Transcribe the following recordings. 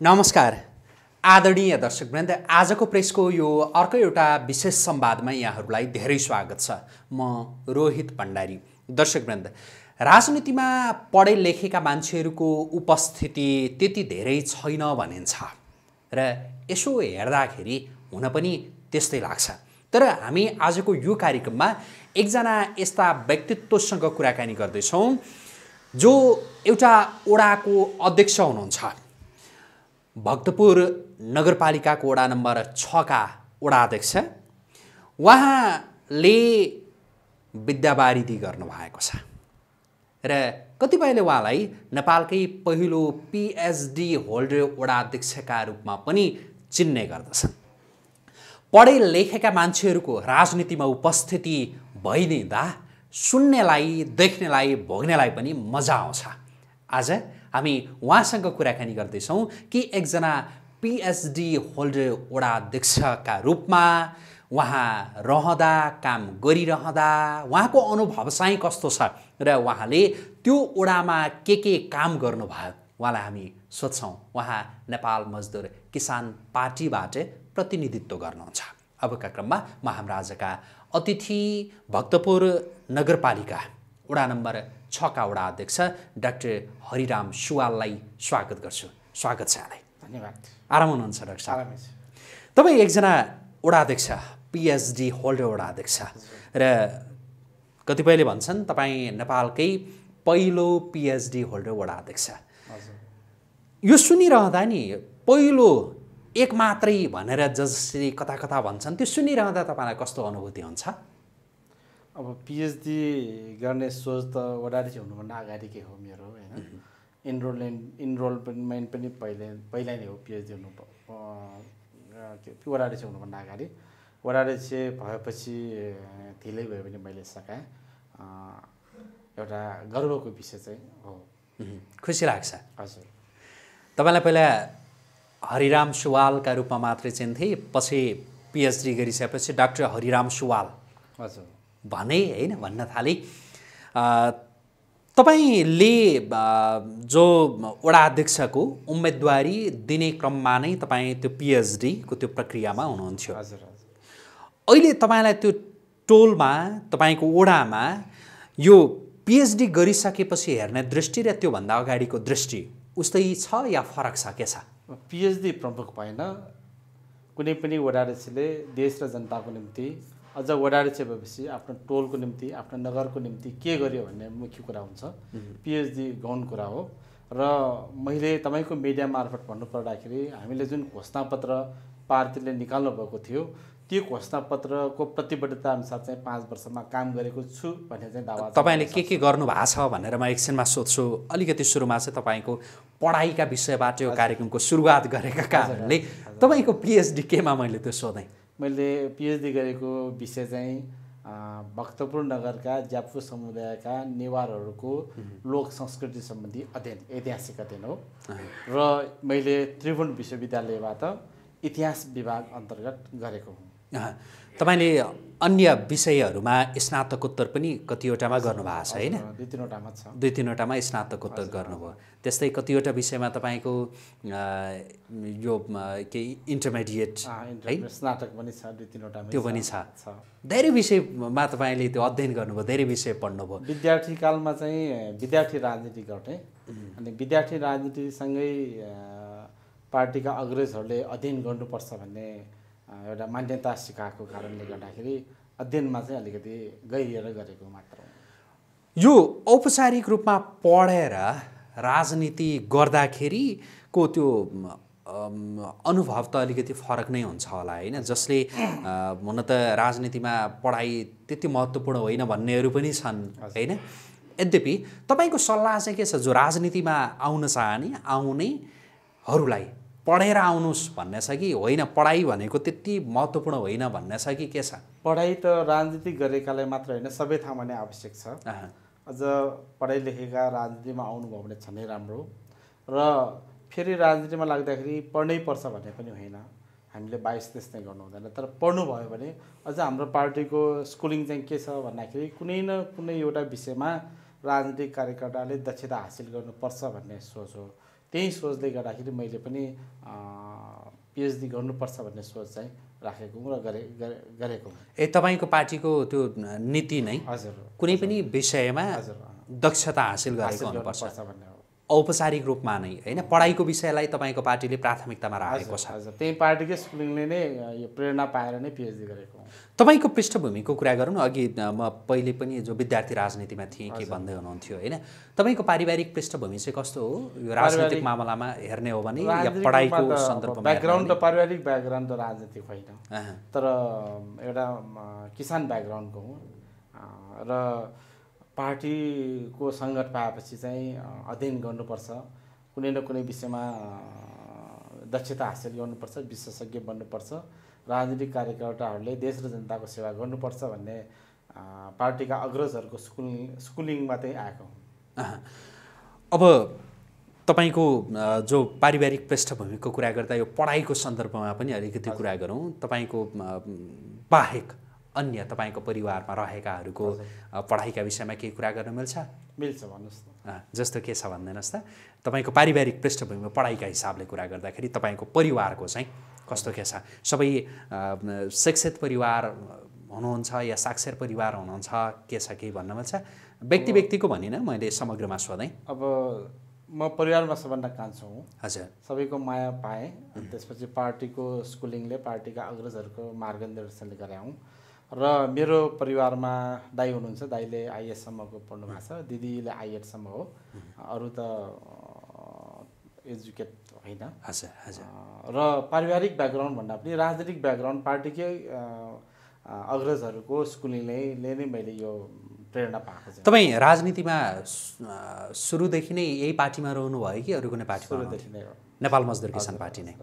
नमस्कार। आदरणीय दर्शकवृन्द आजको प्रेसको यो अर्को एउटा विशेष संवादमा यहाँहरूलाई धेरै स्वागत छ। म रोहित भण्डारी। दर्शकवृन्द राजनीतिमा पढे लेखेका मान्छेहरूको उपस्थिति त्यति धेरै छैन भनिन्छ। र यसो हेर्दाखेरि हुन पनि त्यस्तै लाग्छ। तर हामी आजको यो कार्यक्रममा एकजना यस्ता व्यक्तित्वसँग कुराकानी गर्दैछौँ जो एउटा ओडाको अध्यक्ष हुनुहुन्छ। भक्तपुर नगरपालिकाको वडा नम्बर छका वडा अध्यक्ष उहाँले विद्यावारिधि गर्नुभएको छ। र कतिपयले उहाँलाई नेपालकै पहिलो पिएचडी होल्डर वडा अध्यक्षका रूपमा पनि चिन्ने गर्दछन्। पढे लेखेका मान्छेहरूको राजनीतिमा उपस्थिति भइदिँदा सुन्नेलाई देख्नेलाई भोग्नेलाई पनि मजा आउँछ। आज हामी उहाँसँग कुराकानी गर्दैछौँ कि एकजना पिएचडी होल्डर वडा अध्यक्षका रूपमा उहाँ रहँदा काम गरिरहँदा उहाँको अनुभव चाहिँ कस्तो छ र उहाँले त्यो ओडामा के के काम गर्नुभयो? उहाँलाई हामी सोध्छौँ। उहाँ नेपाल मजदुर किसान पार्टीबाट प्रतिनिधित्व गर्नुहुन्छ। अबका क्रममा म हाम्रा आजका अतिथि भक्तपुर नगरपालिका वडा नम्बर छका वडा अध्यक्ष डाक्टर हरिराम सुवाललाई स्वागत गर्छु। स्वागत छ यहाँलाई। धन्यवाद। आराम हुनुहुन्छ डाक्टर साहब? तपाईँ एकजना वडा अध्यक्ष पिएचडी होल्डर वडा अध्यक्ष र कतिपयले भन्छन् तपाईँ नेपालकै पहिलो पिएचडी होल्डर वडा अध्यक्ष। यो सुनिरहँदा नि पहिलो एक मात्रै भनेर जसरी कता कता भन्छन् त्यो सुनिरहँदा तपाईँलाई कस्तो अनुभूति हुन्छ? अब पिएचडी गर्ने सोच त ओडारिसी हुनुभन्दा अगाडिकै हो मेरो होइन? इनरोलमेन्ट इनरोलमेन्ट पनि पहिले पहिला नै हो पिएचडी हुनु ओडारिसी हुनुभन्दा अगाडि ओडारिसी भएपछि ढिलै भयो भने मैले सकाएँ। एउटा गर्वको विषय चाहिँ हो। खुसी लाग्छ। हजुर। तपाईँलाई पहिला हरिराम सुवालका रूपमा मात्रै चिन्थे पछि पिएचडी गरिसकेपछि डाक्टर हरिराम सुवाल। हजुर। भने होइन भन्न थाले। तपाईँले जो वडा अध्यक्षको उम्मेदवारी दिने क्रममा नै तपाईँ त्यो पिएचडीको त्यो प्रक्रियामा हुनुहुन्थ्यो। हजुर हजुर। अहिले तपाईँलाई त्यो टोलमा तपाईँको ओडामा यो पिएचडी गरिसकेपछि हेर्ने दृष्टि र त्योभन्दा अगाडिको दृष्टि उस्तै छ या फरक छ के छ? पिएचडी प्रमुख भएन। कुनै पनि वडाध्यक्षले देश र जनताको निम्ति अझ वडाध्यक्ष भएपछि आफ्नो टोलको निम्ति आफ्नो नगरको निम्ति के गर्यो भन्ने मुख्य कुरा हुन्छ। पिएचडी गौण कुरा हो। र मैले तपाईँको मिडिया मार्फत भन्नु पर्दाखेरि हामीले जुन घोषणापत्र पार्टीले निकाल्नु भएको थियो त्यो घोषणापत्रको प्रतिबद्धता अनुसार चाहिँ पाँच वर्षमा काम गरेको छु भन्ने चाहिँ दावा तपाईँले के के गर्नु भएको छ भनेर म एकछिनमा सोध्छु। अलिकति सुरुमा चाहिँ तपाईँको पढाइका विषयबाट यो कार्यक्रमको सुरुवात गरेका कारणले तपाईँको पिएचडी केमा मैले त्यो सोधेँ? मैले पिएचडी गरेको विषय चाहिँ भक्तपुर नगरका ज्यापु समुदायका नेवारहरूको लोक संस्कृति सम्बन्धी अध्ययन ऐतिहासिक अध्ययन हो। र मैले त्रिभुवन विश्वविद्यालयबाट इतिहास विभाग अन्तर्गत गरेको हुँ। तपाईँले अन्य विषयहरूमा स्नातकोत्तर पनि कतिवटामा गर्नुभएको छ होइन? दुई तिनवटामा छ। दुई तिनवटामा स्नातकोत्तर गर्नुभयो। त्यस्तै कतिवटा विषयमा तपाईँको यो अ, के इन्टरमिडिएट है? स्नातक पनि छ दुई तिनवटामा त्यो पनि छ। धेरै विषयमा तपाईँले त्यो अध्ययन गर्नुभयो धेरै विषय पढ्नुभयो। विद्यार्थी कालमा चाहिँ विद्यार्थी राजनीति गर्थेँ। अनि विद्यार्थी राजनीतिसँगै पार्टीका अग्रजहरूले अध्ययन गर्नुपर्छ भन्ने एउटा मान्यता सिकाएको कारणले गर्दाखेरि अध्ययनमा चाहिँ अलिकति गहिरिएर गरेको मात्र यो औपचारिक रूपमा पढेर राजनीति गर्दाखेरिको त्यो अनुभव त अलिकति फरक नै हुन्छ होला होइन? जसले हुन त राजनीतिमा पढाइ त्यति महत्त्वपूर्ण होइन भन्नेहरू पनि छन् होइन? यद्यपि तपाईँको सल्लाह चाहिँ के छ? जो राजनीतिमा आउन चाहने आउनेहरूलाई पढेर आउनुहोस् भन्ने छ कि? होइन पढाइ भनेको त्यति महत्त्वपूर्ण होइन भन्ने छ कि? के छ? पढाइ त राजनीति गरेकालाई मात्र होइन सबै ठाउँमा नै आवश्यक छ। अझ पढाइ लेखेका राजनीतिमा आउनुभयो भने झनै राम्रो। र फेरि राजनीतिमा लाग्दाखेरि पढ्नै पर्छ भन्ने पनि होइन। हामीले बाइस चाहिँ गर्नु हुँदैन। तर पढ्नु भयो भने अझ हाम्रो पार्टीको स्कुलिङ चाहिँ के छ भन्दाखेरि कुनै न कुनै एउटा विषयमा राजनीतिक कार्यकर्ताले दक्षता हासिल गर्नुपर्छ भन्ने सोच हो। त्यही सोचले गर्दाखेरि मैले पनि पिएचडी गर्नुपर्छ भन्ने सोच चाहिँ राखेको हुँ र गरे गरे- गरेको ए तपाईँको पार्टीको त्यो नीति नै हजुर। कुनै पनि विषयमा दक्षता हासिल गरेको हुनुपर्छ। भन्ने औपचारिक रूपमा नै होइन? पढाइको विषयलाई तपाईँको पार्टीले प्राथमिकतामा राखेको छ। त्यही पार्टीकै स्कुलिङले नै यो प्रेरणा पाएर नै पिएचडी गरेको तपाईँको पृष्ठभूमिको कुरा गरौँ न अघि म पहिले पनि जो विद्यार्थी राजनीतिमा थिएँ के भन्दै हुनुहुन्थ्यो होइन? तपाईँको पारिवारिक पृष्ठभूमि चाहिँ कस्तो हो? यो राजनीतिक मामलामा हेर्ने हो भने या पढाइको सन्दर्भमा ब्याकग्राउन्ड त पारिवारिक ब्याकग्राउन्ड त राजनीतिक होइन। तर एउटा किसान ब्याकग्राउन्डको हुँ। र पार्टीको सङ्गत पाएपछि चाहिँ अध्ययन गर्नुपर्छ। कुनै न कुनै विषयमा दक्षता हासिल गर्नुपर्छ विशेषज्ञ बन्नुपर्छ। राजनीतिक कार्यकर्ताहरूले देश र जनताको सेवा गर्नुपर्छ भन्ने पार्टीका अग्रजहरूको स्कुलिङ स्कुलिङमा चाहिँ आएको। अब तपाईँको जो पारिवारिक पृष्ठभूमिको कुरा गर्दा यो पढाइको सन्दर्भमा पनि अलिकति कुरा गरौँ। तपाईँको बाहेक अन्य तपाईँको परिवारमा रहेकाहरूको पढाइका विषयमा केही कुरा गर्न मिल्छ? मिल्छ भन्नुहोस् न जस्तो के छ भनिदिनुहोस् त। तपाईँको पारिवारिक पृष्ठभूमिमा पढाइका हिसाबले कुरा गर्दाखेरि तपाईँको परिवारको चाहिँ कस्तो के छ? सबै शिक्षित परिवार हुनुहुन्छ या साक्षर परिवार हुनुहुन्छ के छ केही भन्न मिल्छ? व्यक्ति व्यक्तिको भनिनँ मैले समग्रमा सोधेँ। अब म परिवारमा सबभन्दा कान्छो हुँ। हजुर। सबैको माया पाएँ त्यसपछि पार्टीको स्कुलिङले पार्टीका अग्रजहरूको मार्गदर्शनले गराउँ। र मेरो परिवारमा दाई हुनुहुन्छ दाईले आइएससम्मको पढ्नु भएको छ दिदीले आइएडसम्म हो। अरू त एजुकेट होइन। र पारिवारिक ब्याकग्राउन्ड भन्दा पनि राजनीतिक ब्याकग्राउन्ड पार्टीकै अग्रजहरूको स्कुलिङले नै मैले यो प्रेरणा पाएको चाहिँ तपाईँ राजनीतिमा सुरुदेखि नै यही पार्टीमा रहनु भयो कि अरू कुनै पार्टीमा रहनुहुन्थ्यो? सुरुदेखि नै हो। नेपाल मजदुर किसान पार्टी नै।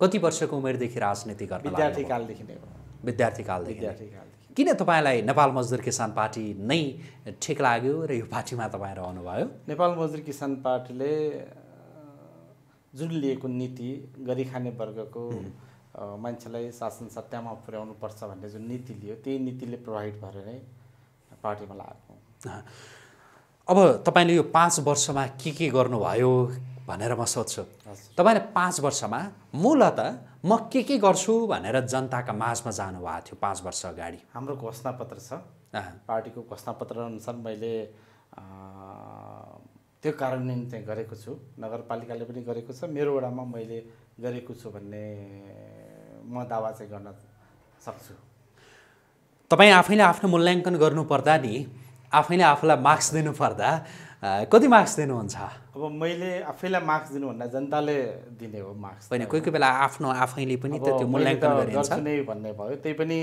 कति वर्षको उमेरदेखि राजनीति गर्न? विद्यार्थी कालदेखि नै हो। विद्यार्थी कालदेखि किन तपाईँलाई नेपाल मजदुर किसान पार्टी नै ठिक लाग्यो र यो पार्टीमा तपाईँ रहनुभयो? नेपाल मजदुर किसान पार्टीले जुन लिएको नीति गरी खाने वर्गको मान्छेलाई शासन सत्तामा पुर्याउनु पर्छ भन्ने जुन नीति लियो त्यही नीतिले प्रभावित भएर नै पार्टीमा लागेको। अब तपाईँले यो पाँच वर्षमा के के गर्नुभयो भनेर म सोध्छु। तपाईँले पाँच वर्षमा मूलत म के के गर्छु भनेर जनताका माझमा जानुभएको थियो पाँच वर्ष अगाडि। हाम्रो घोषणापत्र छ। पार्टीको घोषणापत्र अनुसार मैले त्यो कार्यान्वयन चाहिँ गरेको छु। नगरपालिकाले पनि गरेको छ। मेरो वडामा मैले गरेको छु भन्ने म दावा चाहिँ गर्न सक्छु। तपाईँ आफैले आफ्नो मूल्याङ्कन गर्नुपर्दा नि आफैले आफूलाई मार्क्स दिनुपर्दा कति मार्क्स दिनुहुन्छ? अब मैले आफैलाई मार्क्स दिनुभन्दा जनताले दिने हो मार्क्स। होइन कोही कोही बेला आफ्नो आफैले पनि त त्यो मैले मूल्याङ्कन गरिन्छ। नै भन्ने भयो। त्यही पनि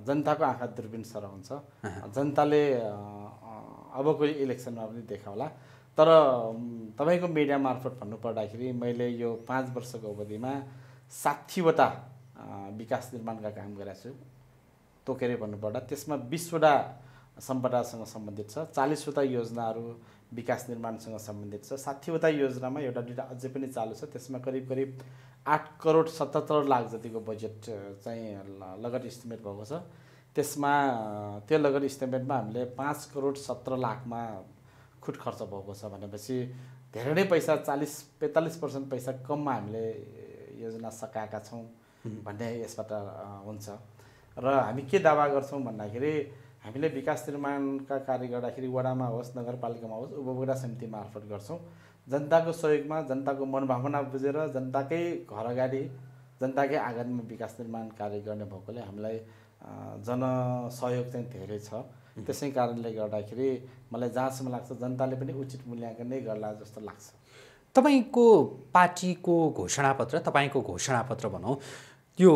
जनताको आँखा दुर्बिन सर हुन्छ। जनताले अबको इलेक्सनमा पनि देखाउला। तर तपाईँको मिडिया मार्फत भन्नुपर्दाखेरि मैले यो पाँच वर्षको अवधिमा साठीवटा विकास निर्माणका काम गरेको छु। तोकेर भन्नुपर्दा त्यसमा बिसवटा सम्पदासँग सम्बन्धित छ चालिसवटा योजनाहरू विकास निर्माणसँग सम्बन्धित छ साठीवटा योजनामा एउटा दुइटा अझै पनि चालु छ त्यसमा करिब करिब आठ करोड सतहत्तर लाख जतिको बजेट चाहिँ लगत इस्टिमेट भएको छ। त्यसमा त्यो लगत इस्टिमेटमा हामीले पाँच करोड सत्र लाखमा खुट खर्च भएको छ भनेपछि धेरै नै पैसा चालिस पैँतालिस पर्सेन्ट पैसा कममा हामीले योजना सकाएका छौँ भन्ने यसबाट हुन्छ। र हामी के दावा गर्छौँ भन्दाखेरि हामीले विकास निर्माणका कार्य गर्दाखेरि वडामा होस् नगरपालिकामा होस् उपभोक्ता समिति मार्फत गर्छौँ। जनताको सहयोगमा जनताको मनभावना बुझेर जनताकै घर अगाडि जनताकै आँगनमा विकास निर्माण कार्य गर्ने भएकोले हामीलाई जनसहयोग चाहिँ धेरै छ। त्यसै कारणले गर्दाखेरि मलाई जहाँसम्म लाग्छ जनताले पनि उचित मूल्याङ्कन नै गर्ला जस्तो लाग्छ। तपाईँको पार्टीको घोषणापत्र तपाईँको घोषणापत्र भनौँ त्यो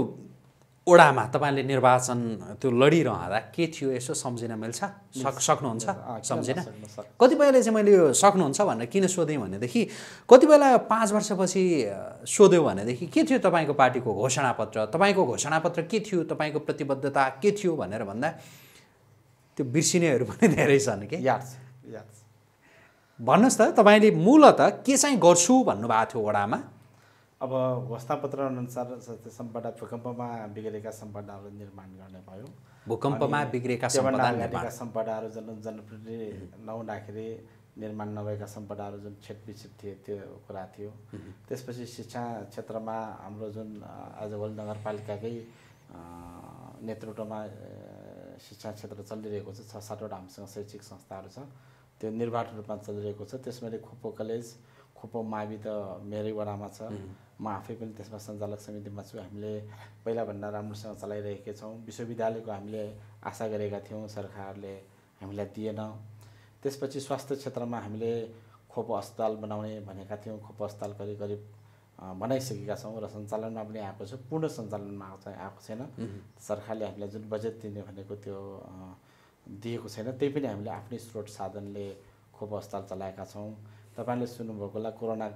ओडामा तपाईँले निर्वाचन त्यो लडिरहँदा के थियो यसो सम्झिन मिल्छ? सक सक्नुहुन्छ? सम्झिन? कतिपयले चाहिँ मैले यो सक्नुहुन्छ भनेर किन सोधेँ भनेदेखि कति बेला पाँच वर्षपछि सोध्यो भनेदेखि के थियो तपाईँको पार्टीको घोषणापत्र? तपाईँको घोषणापत्र के थियो? तपाईँको प्रतिबद्धता के थियो भनेर भन्दा त्यो बिर्सिनेहरू पनि धेरै छन् कि? भन्नुहोस् त तपाईँले मूलत के चाहिँ गर्छु भन्नुभएको थियो वडामा अब घोषणापत्र अनुसार सम्पदा भूकम्पमा बिग्रेका सम्पदाहरू निर्माण गर्ने भयो। भूकम्पमा बिग्रेका सम्पदा सम्पदाहरू जन जनप्रतिनिधि नहुँदाखेरि निर्माण नभएका सम्पदाहरू जुन छेटबिछेट थिए त्यो कुरा थियो। त्यसपछि शिक्षा क्षेत्रमा हाम्रो जुन आजभोलि नगरपालिकाकै नेतृत्वमा शिक्षा क्षेत्र चलिरहेको छ छ सातवटा हामीसँग शैक्षिक संस्थाहरू छ। त्यो निर्वाध रूपमा चलिरहेको छ। त्यसमा खोपो कलेज खोपो मावि त मेरै वडामा छ म आफै पनि त्यसमा सञ्चालक समितिमा छु। हामीले पहिलाभन्दा राम्रोसँग चलाइरहेका छौँ। विश्वविद्यालयको हामीले आशा गरेका थियौँ सरकारले हामीलाई दिएन। त्यसपछि स्वास्थ्य क्षेत्रमा हामीले खोप अस्पताल बनाउने भनेका थियौँ। खोप अस्पताल करिब करिब बनाइसकेका छौँ र सञ्चालनमा पनि आएको छ। पूर्ण सञ्चालनमा आएको आएको छैन। सरकारले हामीलाई जुन बजेट दिने भनेको त्यो दिएको छैन। त्यही पनि हामीले आफ्नै स्रोत साधनले खोप अस्पताल चलाएका छौँ। तपाईँले सुन्नुभएको होला कोरोना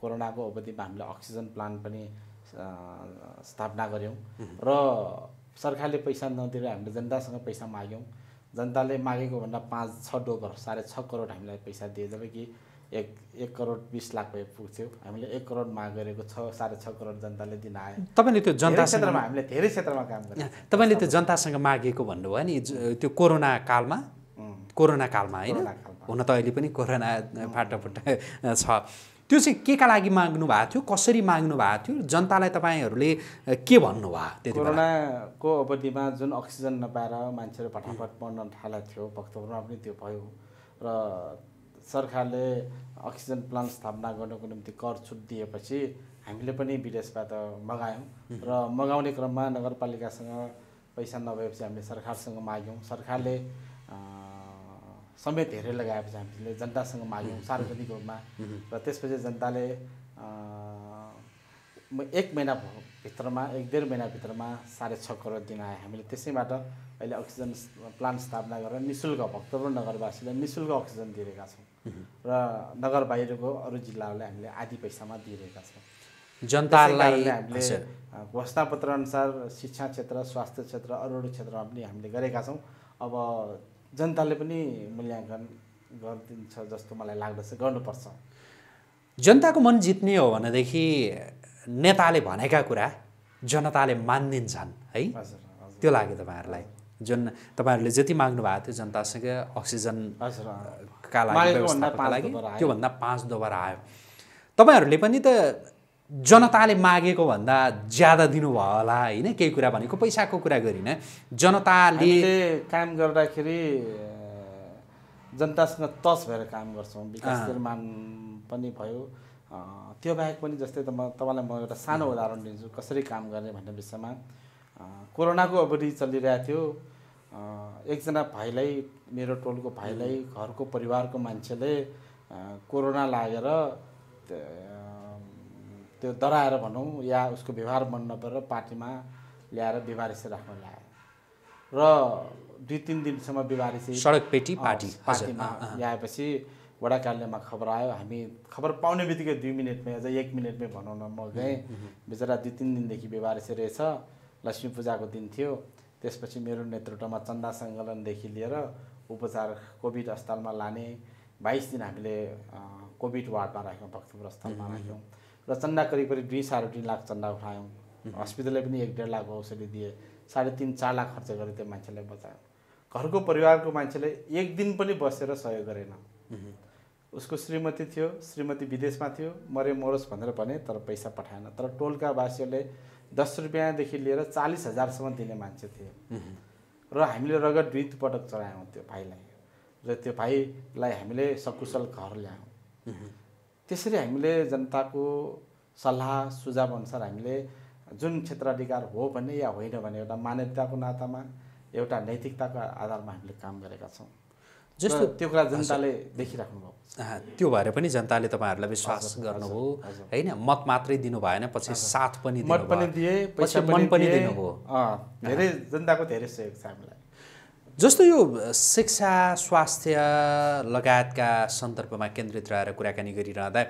कोरोनाको अवधिमा हामीले अक्सिजन प्लान्ट पनि स्थापना गऱ्यौँ। र सरकारले पैसा नदिएर हामीले जनतासँग पैसा माग्यौँ। जनताले मागेको भन्दा पाँच छ डोबर साढे छ करोड हामीलाई पैसा दिए जब कि एक एक करोड बिस लाख भए पुग्थ्यो। हामीले एक करोड माग गरेको छ साढे छ करोड जनताले दिन आयो तपाईँले त्यो जनता क्षेत्रमा हामीले धेरै क्षेत्रमा काम गरेँ तपाईँले त्यो जनतासँग मागेको भन्नुभयो नि त्यो कोरोना कालमा? कोरोना कालमा होइन? हुन त अहिले पनि कोरोना फाटाफुट्टा छ। त्यो चाहिँ के का लागि माग्नु भएको थियो? कसरी माग्नु भएको थियो? जनतालाई तपाईँहरूले के भन्नुभयो कोरोनाको अवधिमा जुन अक्सिजन नपाएर मान्छेहरू फटाफट मर्न थालेको थियो भक्तपुरमा पनि त्यो भयो र सरकारले अक्सिजन प्लान्ट स्थापना गर्नको निम्ति कर छुट दिएपछि हामीले पनि विदेशबाट मगायौँ र मगाउने क्रममा नगरपालिकासँग पैसा नभएपछि हामीले सरकारसँग माग्यौँ। सरकारले समय धेरै लगाएपछि हामीले जनतासँग माग्यौँ सार्वजनिक रूपमा। र त्यसपछि जनताले एक महिना भित्रमा एक डेढ महिनाभित्रमा साढे छ करोड दिन आयो हामीले त्यसैबाट अहिले अक्सिजन प्लान्ट स्थापना गरेर नि शुल्क भक्तपुर नगरवासीलाई नि शुल्क अक्सिजन दिइरहेका छौँ। र नगर बाहिरको अरू जिल्लाहरूलाई हामीले आधी पैसामा दिइरहेका छौँ। जनतालाई हामीले घोषणापत्र अनुसार शिक्षा क्षेत्र स्वास्थ्य क्षेत्र अरू अरू क्षेत्रमा पनि हामीले गरेका छौँ। अब जनताले पनि मूल्याङ्कन गरिदिन्छ जस्तो मलाई लाग्दछ गर्नुपर्छ। जनताको मन जित्ने हो भनेदेखि नेताले भनेका कुरा जनताले मानिदिन्छन् है? त्यो लाग्यो तपाईँहरूलाई। जुन तपाईँहरूले जति माग्नु भएको थियो जनतासँग अक्सिजनका लागि त्योभन्दा पाँच दोबार आयो। तपाईँहरूले पनि त जनताले मागेको भन्दा ज्यादा दिनुभयो होला होइन? केही कुरा भनेको पैसाको कुरा गरिनँ। जनताले काम गर्दाखेरि जनतासँग टच भएर काम गर्छौँ। विकास निर्माण पनि भयो। त्यो बाहेक पनि जस्तै त म तपाईँलाई म एउटा सानो उदाहरण दिन्छु। कसरी काम गर्ने भन्ने विषयमा। कोरोनाको अवधि चलिरहेको थियो। एकजना भाइलाई मेरो टोलको भाइलाई घरको परिवारको मान्छेले कोरोना लागेर त्यो डराएर भनौँ या उसको व्यवहार मन नपरेर पार्टीमा ल्याएर बिमारिसे राख्न ल्यायो र दुई तिन दिनसम्म बिमारिसे सडक पेटी पार्टी पार्टीमा ल्याएपछि वडा कार्यालयमा खबर आयो। हामी खबर पाउने बित्तिकै दुई मिनटमै अझ एक मिनटमै भनौँ न म गएँ। बिचरा दुई तिन दिनदेखि बिमारिसे रहेछ। लक्ष्मी पूजाको दिन थियो। त्यसपछि मेरो नेतृत्वमा चन्दा सङ्कलनदेखि लिएर उपचार कोभिड अस्पतालमा लाने बाइस दिन हामीले कोभिड वार्डमा राख्यौँ भक्तपुर अस्पतालमा राख्यौँ। र चन्दा करिब करिब दुई साढे तिन लाख चन्दा उठायौँ। हस्पिटलले पनि एक डेढ लाख औषधि दिए। साढे तिन चार लाख खर्च गरेर त्यो मान्छेलाई बचायो। घरको परिवारको मान्छेले एक दिन पनि बसेर सहयोग गरेन। उसको श्रीमती थियो श्रीमती विदेशमा थियो मरे मरोस् भनेर भने तर पैसा पठाएन। तर टोलका वासीहरूले दस रुपियाँदेखि लिएर चालिस हजारसम्म दिने मान्छे थिए। र हामीले रगत दुई पटक चढायौँ त्यो भाइलाई। र त्यो भाइलाई हामीले सकुशल घर ल्यायौँ। त्यसरी हामीले जनताको सल्लाह सुझाव अनुसार हामीले जुन क्षेत्राधिकार हो भने या होइन भने एउटा मानवताको नातामा एउटा नैतिकताको आधारमा हामीले काम गरेका छौँ। जस्तो त्यो कुरा जनताले देखिराख्नु भयो त्यो भएर पनि जनताले तपाईँहरूलाई विश्वास गर्नुभयो। होइन मत मात्रै दिनु भएन पछि साथ पनि मत पनि दिए पछि मन पनि दिनुभयो। धेरै जनताको धेरै सहयोग छ हामीलाई। जस्तो यो शिक्षा स्वास्थ्य लगायतका सन्दर्भमा केन्द्रित रहेर कुराकानी गरिरहँदा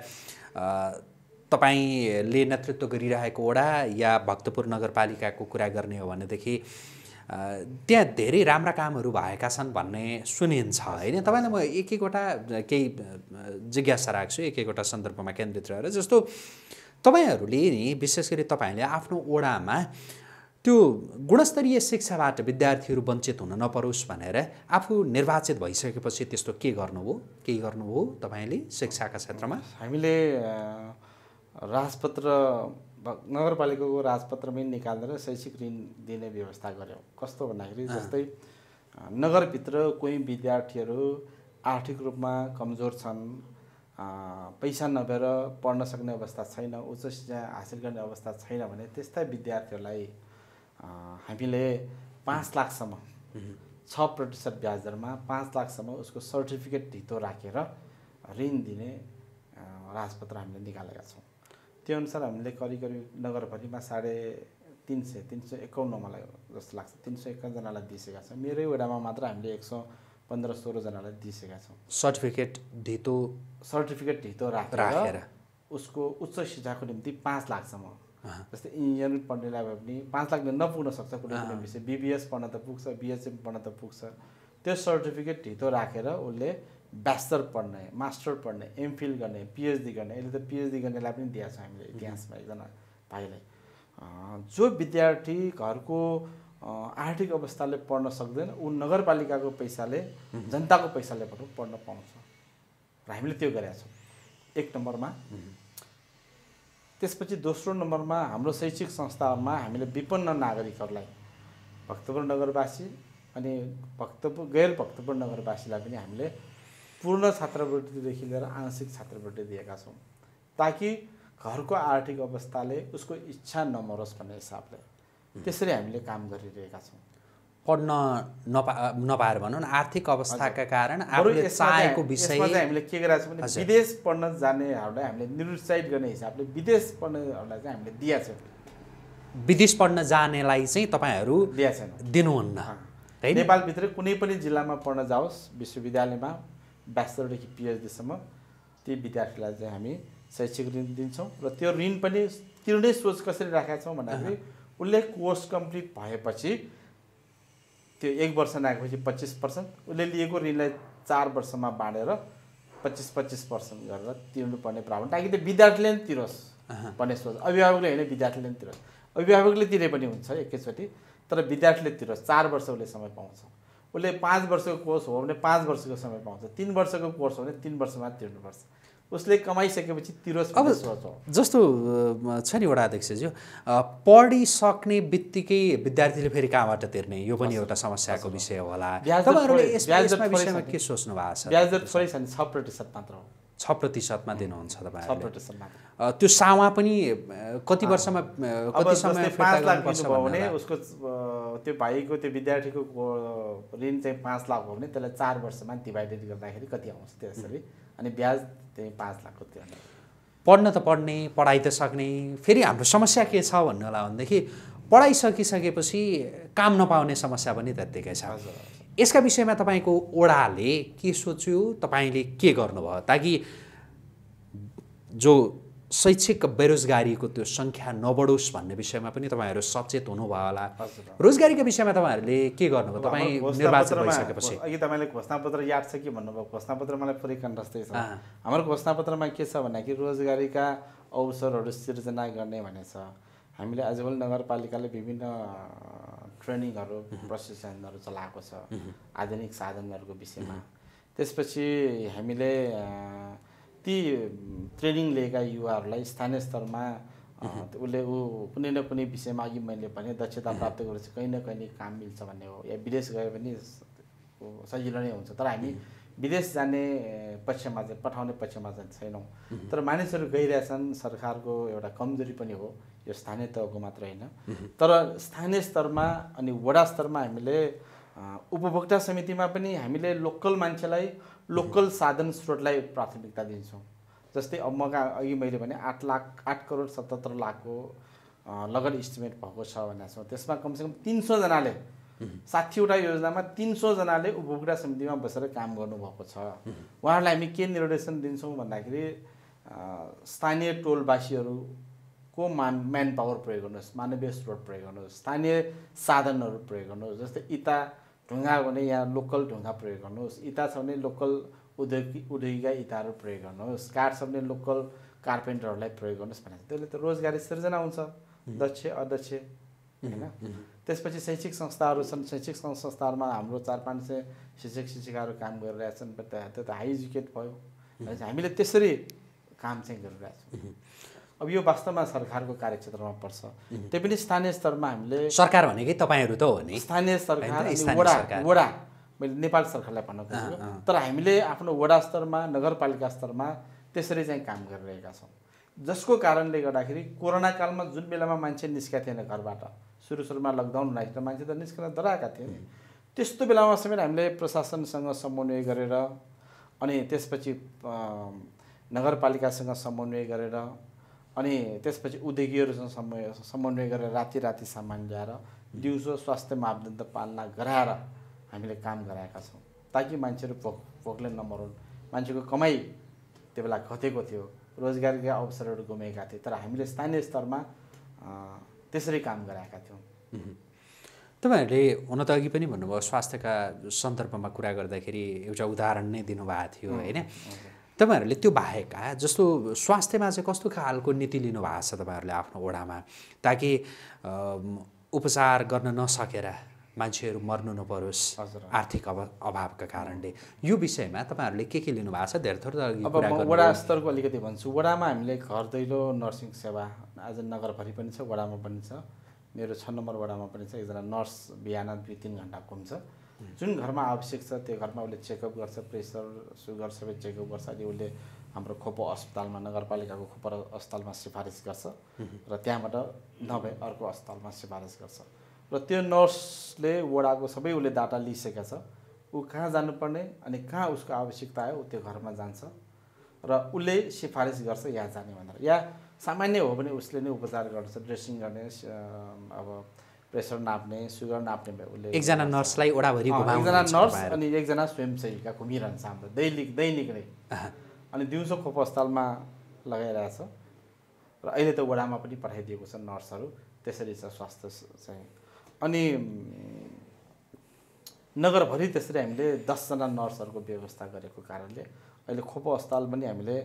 तपाईँले नेतृत्व गरिरहेको वडा या भक्तपुर नगरपालिकाको कुरा गर्ने हो भनेदेखि त्यहाँ धेरै राम्रा कामहरू भएका छन् भन्ने सुनिन्छ होइन? तपाईँलाई म एक एकवटा केही जिज्ञासा राख्छु एक एकवटा सन्दर्भमा केन्द्रित रहेर। जस्तो तपाईँहरूले नि विशेष गरी तपाईँहरूले आफ्नो ओडामा त्यो गुणस्तरीय शिक्षाबाट विद्यार्थीहरू वञ्चित हुन नपरोस् भनेर आफू निर्वाचित भइसकेपछि त्यस्तो के गर्नुभयो केही गर्नुभयो तपाईँले शिक्षाका क्षेत्रमा? हामीले राजपत्र नगरपालिकाको राजपत्रमै निकालेर शैक्षिक ऋण दिने व्यवस्था गऱ्यौँ कस्तो भन्दाखेरि जस्तै नगरभित्र कोही विद्यार्थीहरू आर्थिक रूपमा कमजोर छन् पैसा नभएर पढ्न सक्ने अवस्था छैन उच्च शिक्षा हासिल गर्ने अवस्था छैन भने त्यस्ता विद्यार्थीहरूलाई हामीले पाँच लाखसम्म छ प्रतिशत ब्याज दरमा पाँच लाखसम्म उसको सर्टिफिकेट ढितो राखेर ऋण दिने राजपत्र हामीले निकालेका छौँ। त्यो अनुसार हामीले करिब करिब नगरभरिमा साढे तिन सय तिन सय एकाउन्न मलाई जस्तो लाग्छ। तिन सय एकाउन्नजनालाई दिइसकेका छौँ। मेरै वडामा मात्र हामीले एक सौ पन्ध्र सोह्रजनालाई दिइसकेका छौँ। सर्टिफिकेट ढितो सर्टिफिकेट राखेर राखेर। उसको उच्च शिक्षाको निम्ति पाँच लाखसम्म जस्तै इन्जिनियरिङ पढ्नेलाई भए पनि पाँच लाख नपुग्न सक्छ कुनै कुनै विषय। बिबिएस पढ्न त पुग्छ बिएसएम पढ्न त पुग्छ। त्यो सर्टिफिकेट ढितो राखेर उसले ब्याचलर पढ्ने मास्टर पढ्ने एमफिल गर्ने पिएचडी गर्ने। अहिले त पिएचडी गर्नेलाई पनि दिएको छ हामीले इतिहासमा एकजना भाइलाई जो विद्यार्थी घरको आर्थिक अवस्थाले पढ्न सक्दैन ऊ नगरपालिकाको पैसाले जनताको पैसाले पढ्न पाउँछ। र हामीले त्यो गरेका छौँ। एक नम्बरमा त्यसपछि दोस्रो नम्बरमा हाम्रो शैक्षिक संस्थाहरूमा हामीले विपन्न नागरिकहरूलाई भक्तपुर नगरवासी अनि भक्तपुर गैर भक्तपुर नगरवासीलाई पनि हामीले पूर्ण छात्रवृत्तिदेखि लिएर आंशिक छात्रवृत्ति दिएका छौँ ताकि घरको आर्थिक अवस्थाले उसको इच्छा नमरोस् भन्ने हिसाबले त्यसरी हामीले काम गरिरहेका छौँ। पढ्न नपा नपाएर भनौँ न आर्थिक अवस्थाका कारण आफूले चाहेको विषय हामीले के गरेका छौँ भने। विदेश पढ्न जानेहरूलाई हामीले निरुत्साहित गर्ने हिसाबले विदेश पढ्नेहरूलाई चाहिँ हामीले दिएका छौँ विदेश पढ्न जानेलाई चाहिँ तपाईँहरू दिएका छैनौँ दिनुहुन्न होइन? नेपालभित्र कुनै पनि जिल्लामा पढ्न जाओस् विश्वविद्यालयमा ब्याचलरदेखि पिएचडीसम्म ती विद्यार्थीलाई चाहिँ हामी शैक्षिक ऋण दिन्छौँ र त्यो ऋण पनि तिर्ने सोच कसरी राखेका छौँ भन्दाखेरि उसले कोर्स कम्प्लिट भएपछि त्यो एक वर्ष नआएपछि पच्चिस पर्सेन्ट। उसले लिएको ऋणलाई चार वर्षमा बाँडेर पच्चिस पच्चिस पर्सेन्ट गरेर तिर्नुपर्ने प्रावधान। ताकि त्यो विद्यार्थीले पनि तिरोस् भन्ने सोच। अभिभावकले होइन विद्यार्थीले पनि तिरोस्। अभिभावकले तिरे पनि हुन्छ एकैचोटि तर विद्यार्थीले तिरोस्। चार वर्ष उसले समय पाउँछ। उसले पाँच वर्षको कोर्स हो भने पाँच वर्षको समय पाउँछ। तिन वर्षको कोर्स हो भने तिन वर्षमा तिर्नुपर्छ। उसले कमाइसकेपछि तिरोस् अब जस्तो छ नि वडा अध्यक्षज्यू पढिसक्ने बित्तिकै विद्यार्थीले फेरि कहाँबाट तिर्ने? यो पनि एउटा समस्याको विषय होला। तपाईँहरूले के सोच्नु भएको छ ब्याज दर छ? भने छ प्रतिशत मात्र हो। छ प्रतिशतमा दिनुहुन्छ तपाईँहरूले। त्यो सावा पनि कति वर्षमा कति समय भने? उसको त्यो भाइको त्यो विद्यार्थीको ऋण चाहिँ पाँच लाख हो भने त्यसलाई चार वर्षमा डिभाइडेड गर्दाखेरि कति आउँछ त्यसरी अनि ब्याज त्यही पाँच लाखको त्यो पढ्न त पढ्ने पढाइ त सक्ने फेरि हाम्रो समस्या के छ भन्नु होला भनेदेखि पढाइसकिसकेपछि काम नपाउने समस्या पनि त्यत्तिकै छ। यसका विषयमा तपाईँको ओडाले के सोच्यो? तपाईँले के गर्नुभयो? ताकि जो शैक्षिक बेरोजगारीको त्यो सङ्ख्या नबढोस् भन्ने विषयमा पनि तपाईँहरू सचेत हुनुभयो होला। रोजगारीका विषयमा तपाईँहरूले के गर्नुभयो? तपाईँ घोषणापत्रमा- भइसकेपछि। अघि तपाईँले घोषणापत्र याद छ कि भन्नुभयो? घोषणापत्र मलाई पुरै कन्ठस्थै छ। हाम्रो घोषणापत्रमा के छ भन्दाखेरि रोजगारीका अवसरहरू सिर्जना गर्ने भने छ हामीले आजभोलि नगरपालिकाले विभिन्न ट्रेनिङहरू प्रशिक्षणहरू चलाएको छ आधुनिक साधनहरूको विषयमा। त्यसपछि हामीले ती ट्रेनिङ लिएका युवाहरूलाई स्थानीय स्तरमा उसले ऊ कुनै न कुनै विषयमा अघि मैले भने दक्षता प्राप्त गरेपछि कहीँ न कहीँ काम मिल्छ भन्ने हो या विदेश गए पनि स- ऊ सजिलो नै हुन्छ। तर हामी विदेश जाने पक्षमा चाहिँ पठाउने पक्षमा चाहिँ छैनौँ। तर मानिसहरू गइरहेछन् सरकारको एउटा कमजोरी पनि हो यो स्थानीय तहको मात्र होइन। तर स्थानीय स्तरमा अनि वडा स्तरमा हामीले उपभोक्ता समितिमा पनि हामीले लोकल मान्छेलाई लोकल साधन स्रोतलाई प्राथमिकता दिन्छौँ। जस्तै अब म अघि मैले भने आठ लाख आठ करोड सतहत्तर लाखको लगन इस्टिमेट भएको छ भनेको छौँ। त्यसमा कमसेकम तिन सौजनाले साठीवटा योजनामा तिन सौजनाले उपभोक्ता समितिमा बसेर काम गर्नुभएको छ। उहाँहरूलाई हामी के निर्देशन दिन्छौँ भन्दाखेरि स्थानीय टोलवासीहरूको मान म्यान पावर प्रयोग गर्नुहोस् मानवीय स्रोत प्रयोग गर्नुहोस् स्थानीय साधनहरू प्रयोग गर्नुहोस् जस्तै इँटा ढुङ्गा हो भने यहाँ लोकल ढुङ्गा प्रयोग गर्नुहोस् इँटा छ भने लोकल उद्योगी उद्योगिका इँटाहरू प्रयोग गर्नुहोस् काठ छ भने लोकल कार्पेन्टरहरूलाई प्रयोग गर्नुहोस् भनेर। त्यसले त रोजगारी सिर्जना हुन्छ दक्ष अध्यक्ष होइन? त्यसपछि शैक्षिक संस्थाहरू छन्। शैक्षिक संस्थाहरूमा हाम्रो चार पाँच सय शिक्षक शिक्षिकाहरू काम गरिरहेछन् त्यो त हाई एजुकेट भयो। हामीले त्यसरी काम चाहिँ गरिरहेछौँ अब यो वास्तवमा सरकारको कार्यक्षेत्रमा पर्छ। त्यही पनि स्थानीय स्तरमा हामीले सरकार भनेकै तपाईँहरू त हो नि। स्थानीय सरकार वडा। वडा। मैले नेपाल सरकारलाई भन्न खोजेको। तर हामीले आफ्नो वडा स्तरमा नगरपालिका स्तरमा त्यसरी चाहिँ काम गरिरहेका छौँ। जसको कारणले गर्दाखेरि कोरोना कालमा जुन बेलामा मान्छे निस्केका थिएन घरबाट सुरु सुरुमा लकडाउन हुँदाखेरि मान्छे त निस्कन डराएका थिए। नि त्यस्तो बेलामा समेत हामीले प्रशासनसँग समन्वय गरेर अनि त्यसपछि नगरपालिकासँग समन्वय गरेर अनि त्यसपछि उद्योगीहरूसँग समन्वय समन्वय गरेर राति राति सामान ल्याएर दिउँसो स्वास्थ्य मापदण्ड पालना गराएर हामीले काम गराएका छौँ ताकि मान्छेहरू भोक भोकले नमरुन्। मान्छेको कमाइ त्यो बेला घटेको थियो रोजगारीका अवसरहरू गुमेका थिए। तर हामीले स्थानीय स्तरमा त्यसरी काम गराएका थियौँ। तपाईँहरूले हुन त अघि पनि भन्नुभयो स्वास्थ्यका सन्दर्भमा कुरा गर्दाखेरि एउटा उदाहरण नै दिनुभएको थियो होइन? तपाईँहरूले त्यो बाहेक जस्तो स्वास्थ्यमा चाहिँ कस्तो खालको नीति लिनुभएको छ तपाईँहरूले आफ्नो ओडामा ताकि उपचार गर्न नसकेर मान्छेहरू मर्नु नपरोस्। आर्थिक अभ अभावका कारणले। यो विषयमा तपाईँहरूले के के लिनुभएको छ? धेरै थोर अब। वडा स्तरको अलिकति भन्छु। वडामा हामीले घर दैलो नर्सिङ सेवा आज नगरभरि पनि छ वडामा पनि छ। मेरो छ नम्बर वडामा पनि छ। एकजना नर्स बिहान दुई तिन घन्टा घुम्छ। जुन घरमा आवश्यक छ त्यो घरमा उसले चेकअप गर्छ प्रेसर सुगर सबै चेकअप गर्छ। अनि उसले हाम्रो खोपो अस्पतालमा नगरपालिकाको खोपो अस्पतालमा सिफारिस गर्छ। र त्यहाँबाट नभए अर्को अस्पतालमा सिफारिस गर्छ। र त्यो नर्सले वडाको सबै उसले डाटा लिइसकेका छ। ऊ कहाँ जानुपर्ने अनि कहाँ उसको आवश्यकता आयो ऊ त्यो घरमा जान्छ र उसले सिफारिस गर्छ यहाँ जाने भनेर। या सामान्य हो भने उसले नै उपचार गर्छ ड्रेसिङ गर्ने अब प्रेसर नाप्ने सुगर नाप्ने उसले एकजना नर्सलाई ओडाभरि एकजना नर्स। अनि एकजना स्वयंसेविका घुमिरहन्छ हाम्रो। दैनिक दैनिक नै अनि दिउँसो खोप अस्पतालमा लगाइरहेछ। र अहिले त वडामा पनि पठाइदिएको छ नर्सहरू। त्यसरी छ स्वास्थ्य चाहिँ अनि नगरभरि त्यसरी हामीले दसजना नर्सहरूको व्यवस्था गरेको कारणले अहिले खोप अस्पताल पनि हामीले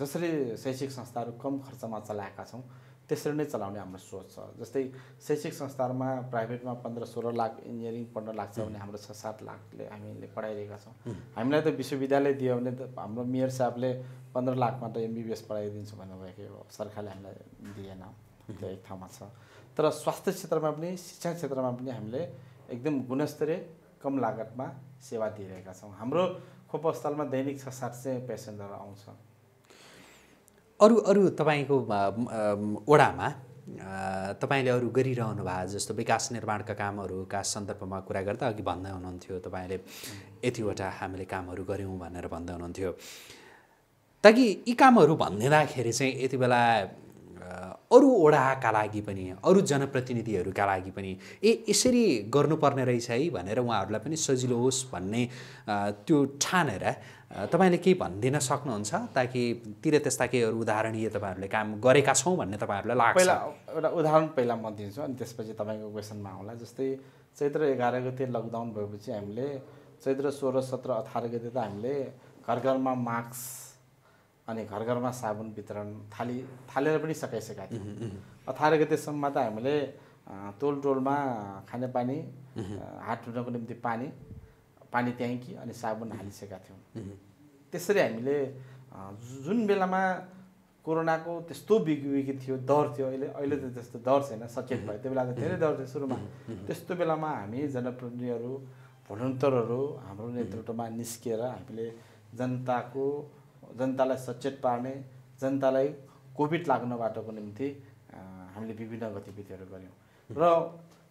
जसरी शैक्षिक संस्थाहरू कम खर्चमा चलाएका छौँ त्यसरी नै चलाउने हाम्रो सोच छ। जस्तै शैक्षिक संस्थाहरूमा प्राइभेटमा पन्ध्र सोह्र लाख इन्जिनियरिङ पढ्न लाग्छ भने हाम्रो छ सात लाखले हामीले पढाइरहेका छौँ। हामीलाई त विश्वविद्यालय दियो भने त हाम्रो मेयर साहबले पन्ध्र लाखमा त एमबिबिएस पढाइदिन्छु भन्नुभएको सरकारले हामीलाई दिएन। एक ठाउँमा छ। तर स्वास्थ्य क्षेत्रमा पनि शिक्षा क्षेत्रमा पनि हामीले एकदम गुणस्तरीय कम लागतमा सेवा दिइरहेका छौँ। हाम्रो खोप अस्पतालमा दैनिक छ सात सय पेसेन्टहरू आउँछ। अरू अरू तपाईँको ओडामा तपाईँले अरू गरिरहनु भएको जस्तो विकास निर्माणका कामहरूका सन्दर्भमा कुरा गर्दा अघि भन्दै हुनुहुन्थ्यो तपाईँले यतिवटा हामीले कामहरू गऱ्यौँ भनेर भन्दै हुनुहुन्थ्यो। ताकि यी कामहरू भनिदिँदाखेरि चाहिँ यति बेला अरू ओडाका लागि पनि अरू जनप्रतिनिधिहरूका लागि पनि ए यसरी गर्नुपर्ने रहेछ है भनेर उहाँहरूलाई पनि सजिलो होस् भन्ने त्यो ठानेर तपाईँले केही भनिदिन सक्नुहुन्छ ताकि तिर त्यस्ता केही अरू उदाहरणीय तपाईँहरूले काम गरेका छौँ भन्ने तपाईँहरूलाई लाग्छ? पहिला एउटा उदाहरण पहिला म दिन्छु अनि त्यसपछि तपाईँको क्वेसनमा आउँला। जस्तै चैत्र एघार गते लकडाउन भएपछि हामीले चैत्र सोह्र सत्र अठार गते त हामीले घर घरमा मास्क अनि घर घरमा साबुन वितरण थाली थालेर पनि सकाइसकेका थियौँ। अठार गतेसम्म त हामीले टोल टोलमा खानेपानी हात धुनको निम्ति पानी पानी ट्याङ्की अनि साबुन हालिसकेका थियौँ। त्यसरी हामीले जुन बेलामा कोरोनाको त्यस्तो बिग्बिगी थियो डर थियो अहिले अहिले त त्यस्तो डर छैन सचेत भयो। त्यो बेला त धेरै डर थियो सुरुमा। त्यस्तो बेलामा हामी जनप्रतिनिधिहरू भोलिन्टरहरू हाम्रो नेतृत्वमा निस्किएर हामीले जनताको जनतालाई सचेत पार्ने जनतालाई कोभिड लाग्नबाटको निम्ति हामीले विभिन्न गतिविधिहरू गऱ्यौँ। र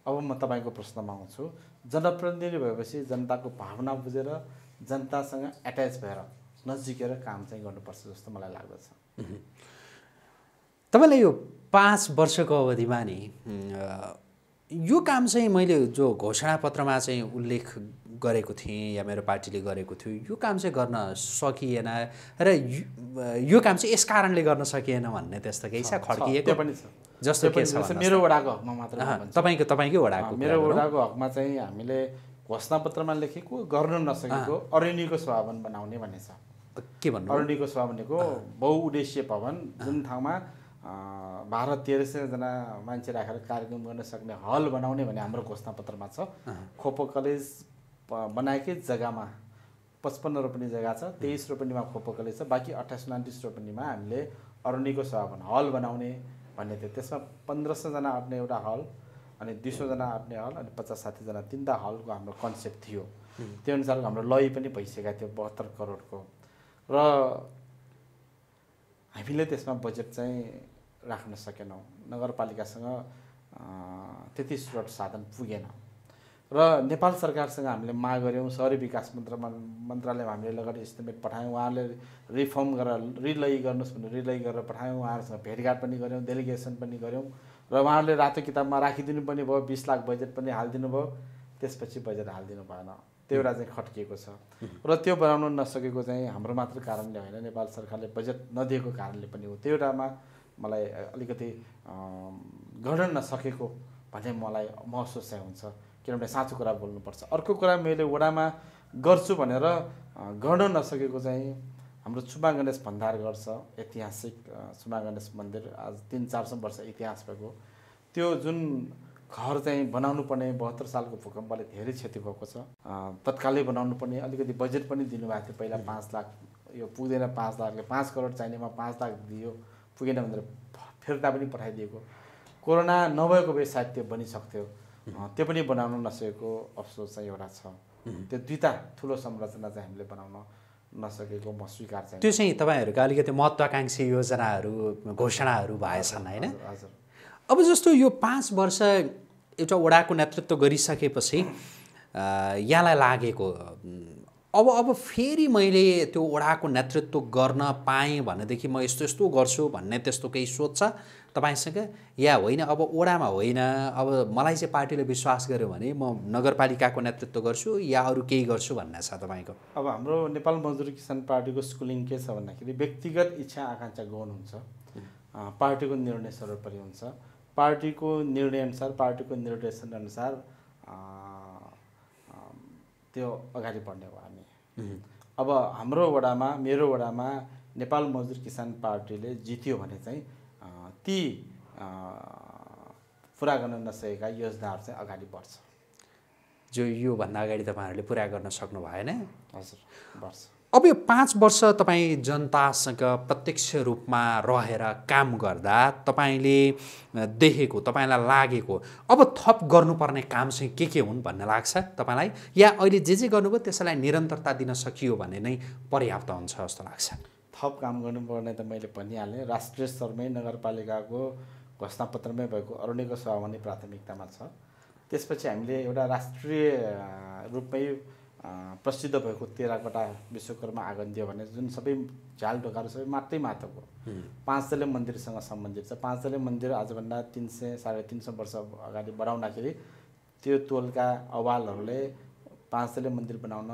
अब म तपाईँको प्रश्नमा आउँछु। जनप्रतिनिधि भएपछि जनताको भावना बुझेर जनतासँग एट्याच भएर नजिकेर काम चाहिँ गर्नुपर्छ जस्तो मलाई लाग्दछ। तपाईँलाई यो पाँच वर्षको अवधिमा नि यो काम चाहिँ मैले जो घोषणापत्रमा चाहिँ उल्लेख गरेको थिएँ या मेरो पार्टीले गरेको थियो यो काम चाहिँ गर्न सकिएन र यो काम चाहिँ यस कारणले गर्न सकिएन भन्ने त्यस्तो केही छ खड्किएको पनि छ। जस्तो के छ मेरो? वडाको हकमा मात्र। तपाईँको तपाईँकै वडाको मेरो। वडाको हकमा चाहिँ हामीले घोषणापत्रमा लेखेको गर्न नसकेको अरण्यको सभावन बनाउने भन्ने छ। के भन्नु? अरण्यको सभा भनेको बहुउद्देश्य भवन जुन ठाउँमा बाह्र तेह्र सयजना मान्छे राखेर कार्यक्रम गर्न सक्ने हल बनाउने भन्ने हाम्रो घोषणापत्रमा छ। खोपो कलेज बनाएकै जग्गामा पचपन्न रोपनी जग्गा छ तेइस रोपनीमा खोपो कलेज छ बाँकी अठाइस उन्तिस रोपनीमा हामीले अरुणीको सभा हल बनाउने भन्ने थियो। त्यसमा पन्ध्र सयजना अट्ने एउटा हल अनि दुई सौजना अट्ने हल अनि पचास साठीजना तिनवटा हलको हाम्रो कन्सेप्ट थियो। त्यो अनुसारको हाम्रो लय पनि भइसकेको थियो बहत्तर करोडको। र हामीले त्यसमा बजेट चाहिँ राख्न सकेनौँ। नगरपालिकासँग त्यति स्रोत साधन पुगेन। र नेपाल सरकारसँग हामीले माग गऱ्यौँ सहरी विकास मन्त्र मन्त्रालयमा हामीले लगत इस्टिमेट पठायौँ उहाँले रिफर्म गरेर रिलई गर्नुहोस् भनेर रिलई गरेर पठायौँ उहाँहरूसँग भेटघाट पनि गऱ्यौँ डेलिगेसन पनि गऱ्यौँ र उहाँहरूले रातो किताबमा राखिदिनु पनि भयो बिस लाख बजेट पनि हालिदिनु भयो त्यसपछि बजेट हालिदिनु भएन। त्यो एउटा चाहिँ खट्किएको छ। र त्यो बनाउन नसकेको चाहिँ हाम्रो मात्र कारणले होइन नेपाल सरकारले बजेट नदिएको कारणले पनि हो। त्यो एउटामा मलाई अलिकति गर्न नसकेको भन्ने मलाई महसुस चाहिँ हुन्छ। किनभने साँचो कुरा बोल्नुपर्छ। अर्को कुरा मैले वडामा गर्छु भनेर गर्न नसकेको चाहिँ हाम्रो छुमा गणेश भण्डारगढ छ ऐतिहासिक छुमा गणेश मन्दिर आज तिन चार सौ वर्ष इतिहास भएको। त्यो जुन घर चाहिँ बनाउनु पर्ने बहत्तर सालको भूकम्पले धेरै क्षति भएको छ। तत्कालै बनाउनु पर्ने अलिकति बजेट पनि दिनुभएको थियो। पहिला पाँच लाख यो पुग्दैन पाँच लाखले। पाँच करोड चाहिनेमा पाँच लाख दियो पुगेन भनेर फिर्ता पनि पठाइदिएको। कोरोना नभएको भए सायद त्यो बनिसक्थ्यो। त्यो पनि बनाउन नसकेको अफसोस चाहिँ एउटा छ। त्यो दुईवटा ठुलो संरचना चाहिँ हामीले बनाउन नसकेको म स्वीकार चाहिँ त्यो चाहिँ तपाईँहरूका अलिकति महत्त्वाकाङ्क्षी योजनाहरू घोषणाहरू भएछन् होइन? अब जस्तो यो पाँच वर्ष एउटा वडाको नेतृत्व गरिसकेपछि यहाँलाई लागेको अब अब फेरि मैले त्यो वडाको नेतृत्व गर्न पाएँ भनेदेखि म यस्तो यस्तो गर्छु भन्ने त्यस्तो केही सोच छ? तपाईँसँग? या होइन अब वडामा होइन अब मलाई चाहिँ पार्टीले विश्वास गर्यो भने म नगरपालिकाको नेतृत्व गर्छु या अरू केही गर्छु भन्ने छ तपाईँको? अब हाम्रो नेपाल मजदुर किसान पार्टीको स्कुलिङ के छ भन्दाखेरि व्यक्तिगत इच्छा आकाङ्क्षा गौण हुन्छ। पार्टीको निर्णय सर्वोपरि हुन्छ। पार्टीको निर्णयअनुसार पार्टीको निर्देशनअनुसार त्यो अगाडि बढ्ने हो हामी। अब हाम्रो वडामा मेरो वडामा नेपाल मजदुर किसान पार्टीले जित्यो भने चाहिँ ती पुरा गर्न नसकेका योजनाहरू चाहिँ अगाडि बढ्छ। जो योभन्दा अगाडि तपाईँहरूले पुरा गर्न सक्नु भएन। हजुर बढ्छ। अब यो पाँच वर्ष तपाईँ जनतासँग प्रत्यक्ष रूपमा रहेर काम गर्दा तपाईँले देखेको तपाईँलाई लागेको अब थप गर्नुपर्ने काम चाहिँ के के हुन् भन्ने लाग्छ तपाईँलाई? या अहिले जे जे गर्नुभयो त्यसलाई निरन्तरता दिन सकियो भने नै पर्याप्त हुन्छ जस्तो लाग्छ? थप काम गर्नुपर्ने त मैले भनिहालेँ। राष्ट्रिय स्तरमै नगरपालिकाको घोषणापत्रमै भएको अरुणीको सभामा नै प्राथमिकतामा छ। त्यसपछि हामीले एउटा राष्ट्रिय रूपमै प्रसिद्ध भएको तेह्रवटा विश्वकर्मा आँगन दियो भने जुन सबै झ्याल ढोकाहरू सबै मात्रै माटोको पाँच तले मन्दिरसँग सम्बन्धित छ। पाँच तले मन्दिर आजभन्दा तिन सय साढे तिन सय वर्ष अगाडि बढाउँदाखेरि त्यो टोलका अवालहरूले पाँच तले मन्दिर बनाउन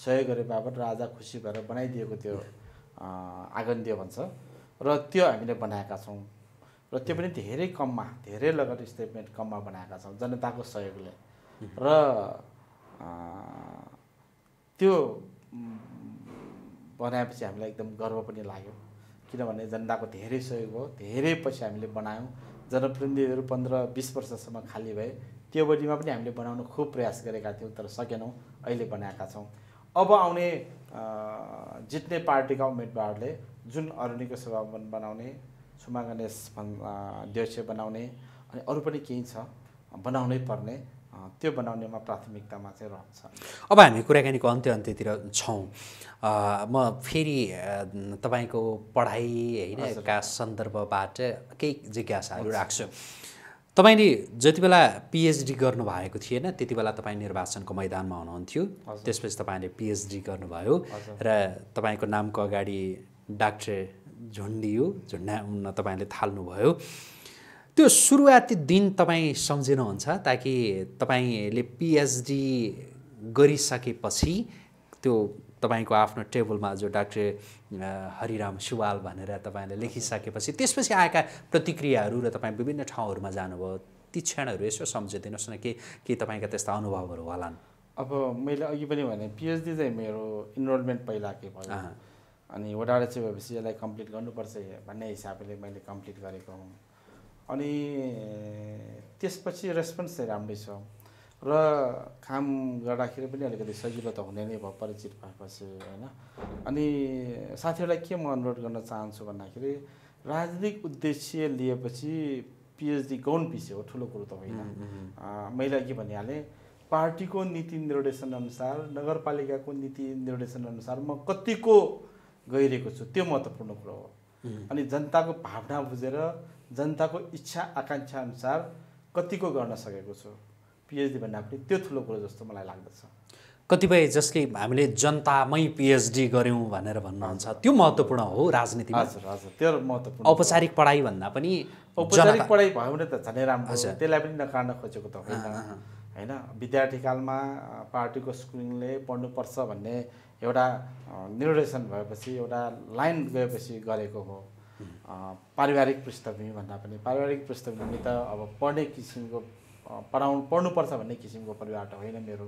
सहयोग गरे बापत राजा खुसी भएर बनाइदिएको त्यो अँ, आँगन दियो भन्छ। र त्यो हामीले बनाएका छौँ। र त्यो पनि धेरै कममा धेरै लगत स्टेटमेन्ट कममा बनाएका छौँ जनताको सहयोगले। र त्यो बनाएपछि हामीलाई एकदम गर्व पनि लाग्यो। किनभने जनताको धेरै सहयोग हो धेरै पछि हामीले बनायौँ। जनप्रतिनिधिहरू पन्ध्र बिस वर्षसम्म खाली भए त्यो अवधिमा पनि हामीले बनाउन खुब प्रयास गरेका थियौँ तर सकेनौँ। अहिले बनाएका छौँ। अब आउने जित्ने पार्टीका उम्मेदवारले जुन अरुणीको सभावन बनाउने सुमा गणेश भन्- अँ, देउसे बनाउने अनि अरू पनि केही छ बनाउनै पर्ने त्यो बनाउनेमा प्राथमिकतामा चाहिँ रहन्छ। अब हामी कुराकानीको अन्त्य अन्त्यतिर छौँ। म फेरि तपाईँको पढाइ होइन का सन्दर्भबाट केही जिज्ञासाहरू राख्छु। तपाईँले जति बेला पिएचडी गर्नुभएको थिएन त्यति बेला तपाईँ निर्वाचनको मैदानमा हुनुहुन्थ्यो। त्यसपछि तपाईँले पिएचडी गर्नुभयो र तपाईँको नामको अगाडि डाक्टर झुन्डियो झुन्डाउन तपाईँले थाल्नुभयो। त्यो सुरुवाती दिन तपाईँ सम्झिनुहुन्छ ताकि तपाईँले पिएचडी गरिसकेपछि त्यो तपाईँको आफ्नो टेबलमा जो डाक्टर हरिराम सुवाल भनेर तपाईँले लेखिसकेपछि त्यसपछि आएका प्रतिक्रियाहरू र तपाईँ विभिन्न ठाउँहरूमा जानुभयो ती क्षणहरू यसो सम्झिदिनुहोस् न के के तपाईँका त्यस्ता अनुभवहरू होलान्? अब मैले अघि पनि भने पिएचडी चाहिँ मेरो इनरोलमेन्ट पहिला के भयो। अनि वडा अध्यक्ष भएपछि यसलाई कम्प्लिट गर्नुपर्छ भन्ने हिसाबले मैले कम्प्लिट गरेको हुँ। अनि त्यसपछि रेस्पोन्स चाहिँ राम्रै छ। र काम गर्दाखेरि पनि अलिकति सजिलो त हुने नै भयो परिचित भएपछि होइन? अनि साथीहरूलाई के म अनुरोध गर्न चाहन्छु भन्दाखेरि राजनीतिक उद्देश्य लिएपछि पिएचडी गौन विषय हो ठुलो कुरो त होइन। मैले अघि भनिहालेँ पार्टीको नीति निर्देशन अनुसार नगरपालिकाको नीति निर्देशन अनुसार म कतिको गइरहेको छु त्यो महत्त्वपूर्ण कुरो हो। अनि जनताको भावना बुझेर जनताको इच्छा आकाङ्क्षा अनुसार कतिको गर्न सकेको छु। पिएचडी भन्दा पनि त्यो ठुलो कुरो जस्तो मलाई लाग्दछ। कतिपय जसले हामीले जनतामै पिएचडी गऱ्यौँ भनेर भन्नुहुन्छ त्यो महत्त्वपूर्ण हो राजनीतिमा। हजुर हजुर त्यो महत्त्वपूर्ण औपचारिक पढाइ भन्दा पनि औपचारिक पढाइ भयो भने त झनै राम्रो। त्यसलाई पनि नकार्न खोजेको त होइन। होइन? विद्यार्थी कालमा पार्टीको स्कुलिङले पढ्नुपर्छ भन्ने एउटा निर्देशन भएपछि एउटा लाइन गएपछि गरेको हो। पारिवारिक पृष्ठभूमि भन्दा पनि। पारिवारिक पृष्ठभूमि त अब पढ्ने किसिमको पढाउनु पढ्नुपर्छ भन्ने किसिमको परिवार त होइन मेरो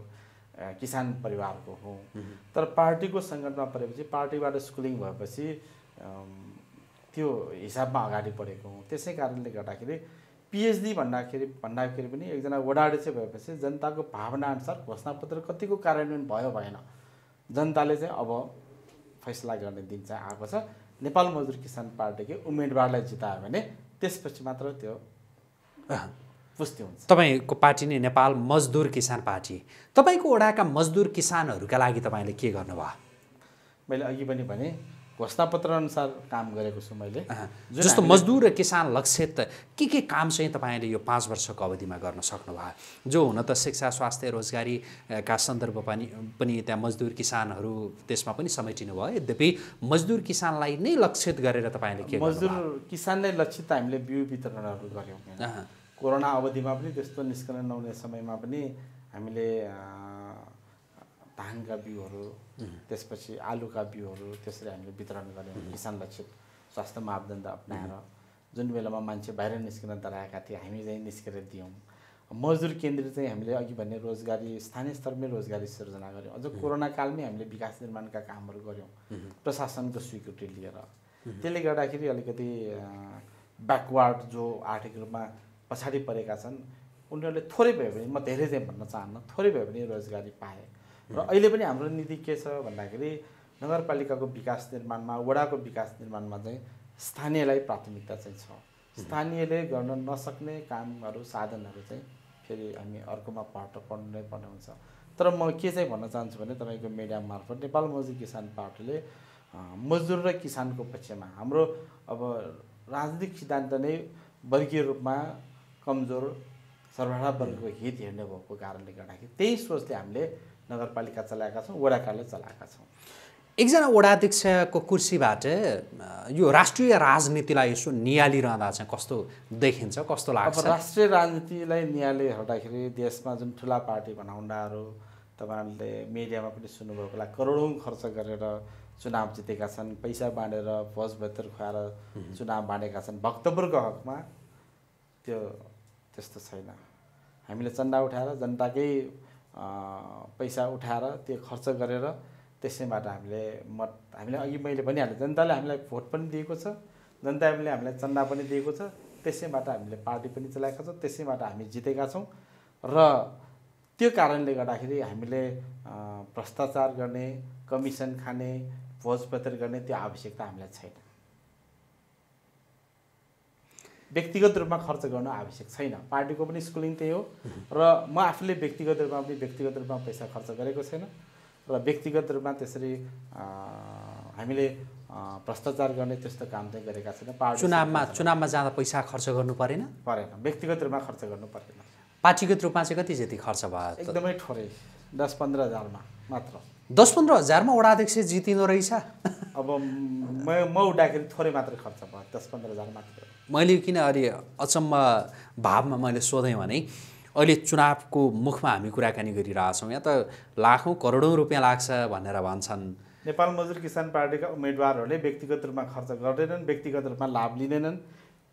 किसान परिवारको हो। तर पार्टीको सङ्गठनमा परेपछि पार्टीबाट स्कुलिङ भएपछि त्यो हिसाबमा अगाडि बढेको हुँ। त्यसै कारणले गर्दाखेरि पिएचडी भन्दाखेरि भन्दाखेरि पनि एकजना वडा अध्यक्ष भएपछि जनताको भावनाअनुसार घोषणापत्र कतिको कार्यान्वयन भयो भएन। जनताले चाहिँ अब फैसला गर्ने दिन चाहिँ आएको छ। नेपाल मजदुर किसान पार्टीकै उम्मेदवारलाई जितायो भने त्यसपछि मात्र त्यो तपाईँको पार्टी नै नेपाल मजदुर किसान पार्टी। तपाईँको वडाका मजदुर किसानहरूका लागि तपाईँले के गर्नुभयो? मैले अघि पनि भने घोषणापत्र अनुसार काम गरेको छु मैले। जस्तो मजदुर र किसान लक्षित के के काम चाहिँ तपाईँले यो पाँच वर्षको अवधिमा गर्न सक्नुभयो? जो हुन त शिक्षा स्वास्थ्य रोजगारी अ, का सन्दर्भ पनि पनि त्यहाँ मजदुर किसानहरू त्यसमा पनि समेटिनु भयो। यद्यपि मजदुर किसानलाई नै लक्षित गरेर तपाईँले के मजदुर? किसानलाई लक्षित हामीले बिउ वितरणहरू गऱ्यौँ। कोरोना अवधिमा पनि त्यस्तो निस्कन नहुने समयमा पनि हामीले धानका बिउहरू त्यसपछि आलुका बिउहरू त्यसरी हामीले वितरण गऱ्यौँ किसान लक्षित स्वास्थ्य मापदण्ड अप्नाएर जुन बेलामा मान्छे बाहिर निस्किन डराएका थिए हामी चाहिँ निस्केर दियौँ। मजदुर केन्द्रित चाहिँ हामीले अघि भने रोजगारी स्थानीय स्तरमै रोजगारी सिर्जना गऱ्यौँ। अझ कोरोना कालमै हामीले विकास निर्माणका कामहरू गऱ्यौँ। प्रशासनको स्वीकृति लिएर। त्यसले गर्दाखेरि अलिकति ब्याकवार्ड जो आर्थिक रूपमा पछाडि परेका छन्। उनीहरूले थोरै भयो भने म धेरै चाहिँ भन्न चाहन्न थोरै भयो भने रोजगारी पाए। र अहिले पनि हाम्रो नीति के छ भन्दाखेरि नगरपालिकाको विकास निर्माणमा वडाको विकास निर्माणमा चाहिँ स्थानीयलाई प्राथमिकता चाहिँ छ। स्थानीयले गर्न नसक्ने कामहरू साधनहरू चाहिँ फेरि हामी अर्कोमा पढ पढ्नु नै पर्ने हुन्छ। तर म के चाहिँ भन्न चाहन्छु भने तपाईँको मिडिया मार्फत नेपाल मजदुर किसान पार्टीले मजदुर र किसानको पक्षमा हाम्रो अब राजनीतिक सिद्धान्त नै वर्गीय रूपमा कमजोर सर्वहारा वर्गको हित हेर्ने भएको कारणले गर्दाखेरि त्यही सोचले हामीले नगरपालिका चलाएका छौँ वडा कार्यालय चलाएका छौँ। एकजना वडाध्यक्षको कुर्सीबाट अ, यो राष्ट्रिय राजनीतिलाई यसो निहालिरहँदा चाहिँ कस्तो देखिन्छ कस्तो अब लाग्छ राष्ट्रिय राजनीतिलाई नियाले हेर्दाखेरि देशमा जुन ठुला पार्टी भनाउँदाहरू तपाईँहरूले मिडियामा पनि सुन्नुभएको होला करोडौँ खर्च गरेर चुनाव जितेका छन् पैसा बाँडेर भोज भत्तर खुवाएर चुनाव बाँडेका छन् भक्तपुरको हकमा त्यो त्यस्तो छैन। हामीले चन्दा उठाएर जनताकै पैसा उठाएर त्यो खर्च गरेर त्यसैबाट हामीले मत हामीले अघि मैले भनिहालेँ जनताले हामीलाई भोट पनि दिएको छ जनताले हामीलाई चन्दा पनि दिएको छ त्यसैबाट हामीले पार्टी पनि चलाएका छौँ त्यसैबाट हामी जितेका छौँ र त्यो कारणले गर्दाखेरि हामीले भ्रष्टाचार गर्ने कमिसन खाने भोजपत्र गर्ने त्यो आवश्यकता हामीलाई छैन। व्यक्तिगत रूपमा खर्च गर्न आवश्यक छैन। पार्टीको पनि स्कुलिङ त्यही हो। र म आफूले व्यक्तिगत रूपमा पनि व्यक्तिगत रूपमा पैसा खर्च गरेको छैन। र व्यक्तिगत रूपमा त्यसरी हामीले भ्रष्टाचार गर्ने त्यस्तो काम चाहिँ गरेका छैन। पार्टी चुनावमा चुनावमा जाँदा पैसा खर्च गर्नु परेन? परेन। व्यक्तिगत रूपमा खर्च गर्नु परेन। पार्टीगत रूपमा चाहिँ कति जति खर्च भयो? एकदमै थोरै। दस पन्ध्र हजारमा मात्र। दस पन्ध्र हजारमा वडाध्यक्ष जितिँदो रहेछ? अब म म उठ्दाखेरि थोरै मात्र खर्च भयो। दस पन्ध्र हजार मात्र। मैले किन अलि अचम्म भावमा मैले सोधेँ भने अहिले चुनावको मुखमा हामी कुराकानी गरिरहेछौँ यहाँ त लाखौँ करोडौँ रुपियाँ लाग्छ भनेर भन्छन्। नेपाल मजदुर किसान पार्टीका उम्मेदवारहरूले व्यक्तिगत रूपमा खर्च गर्दैनन् व्यक्तिगत रूपमा लाभ लिँदैनन्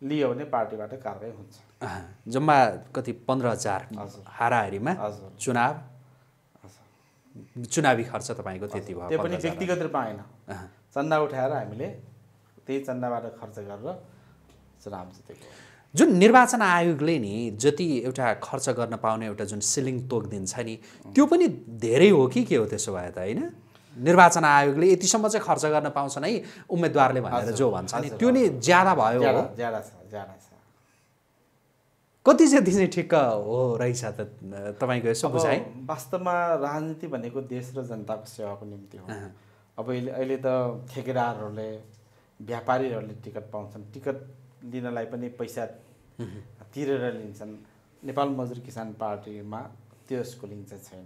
लियो भने पार्टीबाट कारवाही हुन्छ। जम्मा कति पन्ध्र हजार। हाराहारीमा चुनाव। चुनावी खर्च तपाईँको त्यति भयो त्यो पनि 15,000 व्यक्तिगत रूपमा होइन। चन्दा उठाएर हामीले त्यही चन्दाबाट खर्च गरेर चुनाव जितेको। जुन निर्वाचन आयोगले नि जति एउटा खर्च गर्न पाउने एउटा जुन सिलिङ तोक दिन्छ नि त्यो पनि धेरै हो कि के हो त्यसो भए त होइन? निर्वाचन आयोगले यतिसम्म चाहिँ खर्च गर्न पाउँछन् है उम्मेदवारले भनेर जो भन्छ नि त्यो नि ज्यादा भयो ज्यादा छ ज्यादा छ। कति जति चाहिँ ठिक्क हो रहेछ त तपाईँको यसो बुझाइ? वास्तवमा राजनीति भनेको देश र जनताको सेवाको निम्ति हो। अब अहिले अहिले त ठेकेदारहरूले व्यापारीहरूले टिकट पाउँछन्। टिकट लिनलाई पनि पैसा तिरेर लिन्छन्। नेपाल मजदुर किसान पार्टीमा त्यो स्कुलिङ चाहिँ छैन।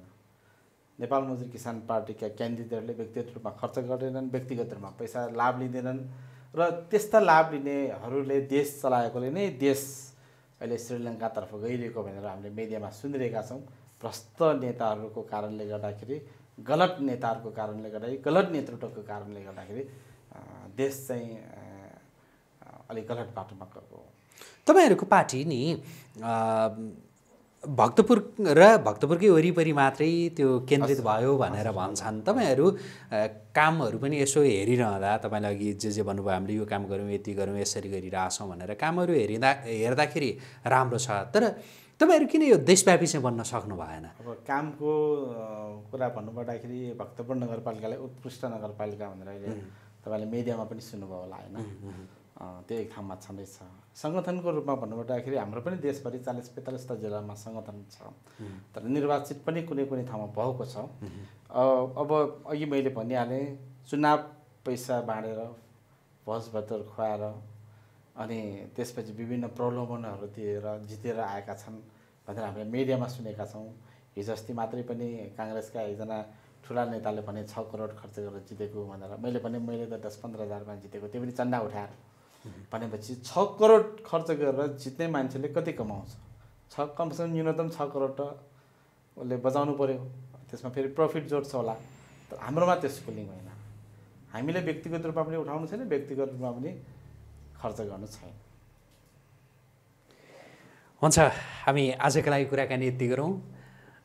नेपाल मजदुर किसान पार्टीका क्यान्डिडेटहरूले व्यक्तिगत रूपमा खर्च गर्दैनन् व्यक्तिगत रूपमा पैसा लाभ लिँदैनन् र त्यस्ता लाभ लिनेहरूले देश चलाएकोले नै देश अहिले श्रीलङ्कातर्फ गइरहेको भनेर हामीले मिडियामा सुनिरहेका छौँ। भ्रष्ट नेताहरूको कारणले गर्दाखेरि गलत नेताहरूको कारणले गर्दाखेरि गलत नेतृत्वको कारणले गर्दाखेरि देश चाहिँ अलिक गलत बाटोमा गएको हो। तपाईँहरूको पार्टी नि भक्तपुर र भक्तपुरकै वरिपरि मात्रै त्यो केन्द्रित भयो भनेर भन्छन्। तपाईँहरू कामहरू पनि यसो हेरिरहँदा तपाईँले अघि जे जे भन्नुभयो हामीले यो काम गऱ्यौँ यति गऱ्यौँ यसरी गरिरहेछौँ भनेर कामहरू हेरिँदा हेर्दाखेरि राम्रो छ। तर तपाईँहरू किन यो देशव्यापी चाहिँ बन्न सक्नु भएन? अब कामको कुरा भन्नुपर्दाखेरि भक्तपुर नगरपालिकालाई उत्कृष्ट नगरपालिका भनेर अहिले तपाईँले मिडियामा पनि सुन्नुभयो होला होइन? त्यो एक ठाउँमा छँदैछ सङ्गठनको रूपमा भन्नुपर्दाखेरि हाम्रो पनि देशभरि चालिस पैँतालिसवटा जिल्लामा सङ्गठन छ। तर निर्वाचित पनि कुनै कुनै ठाउँमा भएको छ। अब अघि मैले भनिहालेँ चुनाव पैसा बाँडेर भोजभतेर खुवाएर अनि त्यसपछि विभिन्न प्रलोभनहरू दिएर जितेर आएका छन् भनेर हामीले मिडियामा सुनेका छौँ। हिजो अस्ति मात्रै पनि काङ्ग्रेसका एकजना ठुला नेताले भने छ करोड खर्च गरेर जितेको भनेर। मैले भने मैले त दस पन्ध्र हजारमा जितेको त्यो पनि चन्दा उठाएर। भनेपछि छ करोड खर्च गरेर जित्ने मान्छेले कति कमाउँछ? छ कमसेकम न्यूनतम छ करोड त उसले बचाउनु पऱ्यो त्यसमा फेरि प्रफिट जोड्छ होला। तर हाम्रोमा त्यसको लिङ्क होइन। हामीले व्यक्तिगत रूपमा पनि उठाउनु छैन व्यक्तिगत रूपमा पनि खर्च गर्नु छैन। हुन्छ हामी आजको लागि कुराकानी यति गरौँ।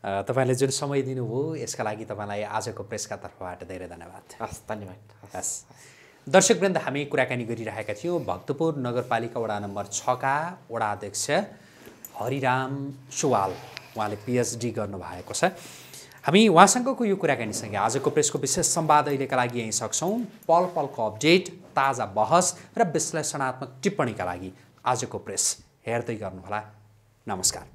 तपाईँले जुन समय दिनुभयो यसका लागि तपाईँलाई आजको प्रेसका तर्फबाट धेरै धन्यवाद। हस् धन्यवाद। हस्। दर्शकवृन्द हामी कुराकानी गरिरहेका थियौँ। भक्तपुर नगरपालिका वडा नम्बर छका वडा अध्यक्ष हरिराम सुवाल। उहाँले पिएचडी गर्नुभएको छ। हामी उहाँसँगको यो कुराकानीसँगै आजको प्रेसको विशेष संवाद अहिलेका लागि यहीँ सक्छौँ। पल पलको अपडेट ताजा बहस र विश्लेषणात्मक टिप्पणीका लागि आजको प्रेस हेर्दै गर्नुहोला। नमस्कार।